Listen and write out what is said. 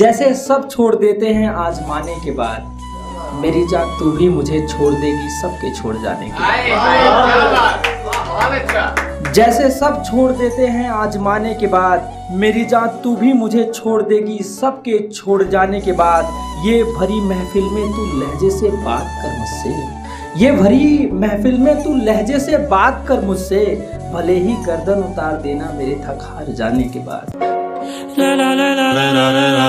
जैसे सब छोड़ देते हैं आजमाने के बाद। मेरी जान तू भी मुझे छोड़ देगी सबके छोड़ जाने के बाद। जैसे सब छोड़ देते हैं आजमाने के बाद मेरी जान तू भी मुझे छोड़ देगी सबके छोड़ जाने के बाद। ये भरी महफिल में तू लहजे से बात कर मुझसे। ये भरी महफिल में तू लहजे से बात कर मुझसे। भले ही गर्दन उतार देना मेरे थक हार जाने के बाद। ला ला ला ला ला ला ला।